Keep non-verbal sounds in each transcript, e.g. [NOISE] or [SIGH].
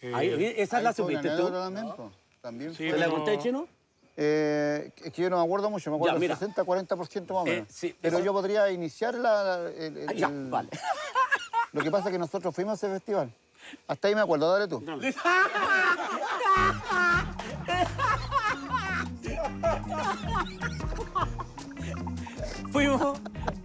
Eh, Ahí, ¿Esa la una supiste tú? anécdota También, Sí, ¿Te la conté, chino? Eh, es que yo no me acuerdo mucho, me acuerdo Ya, del mira. 60-40% más o Eh, menos. sí, Pero eso- yo podría iniciar la, la- el, el- Ah, ya, el- vale. [LAUGHS] Lo que pasa es que nosotros fuimos a ese festival. Hasta ahí me acuerdo, dale tú. Fuimos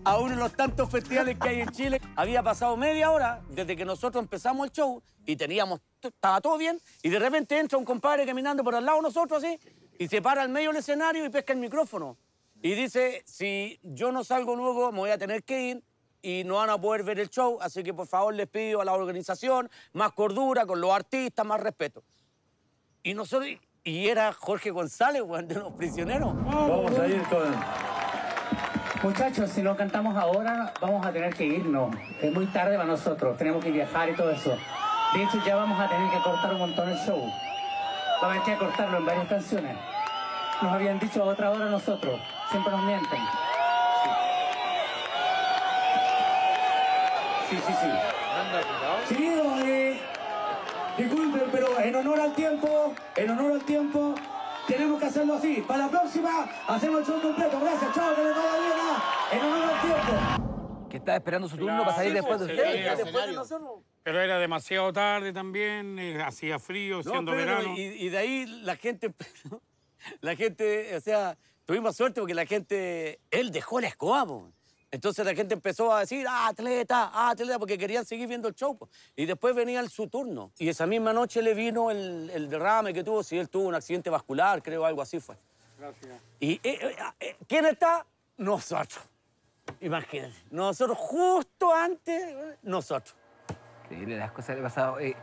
a uno de los tantos festivales que hay en Chile. Había pasado media hora desde que nosotros empezamos el show y teníamos, estaba todo bien. Y de repente entra un compadre caminando por al lado de nosotros así y se para al medio del escenario y pesca el micrófono. Y dice, si yo no salgo luego me voy a tener que ir y no van a poder ver el show. Así que por favor les pido a la organización más cordura con los artistas, más respeto. Y nosotros, y era Jorge González, de los prisioneros. Vamos a ir con. Muchachos, si no cantamos ahora, vamos a tener que irnos. Es muy tarde para nosotros, tenemos que viajar y todo eso. De hecho, ya vamos a tener que cortar un montón el show. Vamos a tener que cortarlo en varias canciones. Nos habían dicho a otra hora nosotros, siempre nos mienten. Sí, sí, sí. Chiquillos, eh, disculpen, pero en honor al tiempo, en honor al tiempo, tenemos que hacerlo así. Para la próxima, hacemos el show completo. Gracias, chao, que les vaya bien. ah, En honor al está esperando su turno para salir después de usted. sí. Después de nosotros. Pero era demasiado tarde también, eh, hacía frío, No, siendo pero, verano. Y, y de ahí la gente, [LAUGHS] la gente, o sea, tuvimos suerte porque la gente, él dejó la escoba, po. Entonces la gente empezó a decir, ah, atleta, ah, atleta, porque querían seguir viendo el show. po. Y después venía el, su turno. Y esa misma noche le vino el, el derrame que tuvo, si él tuvo un accidente vascular, creo, algo así fue. Gracias. Y eh, eh, eh, ¿quién está? Nosotros. Imagínate. Nosotros justo antes, nosotros. Increíble las cosas que han pasado. Eh,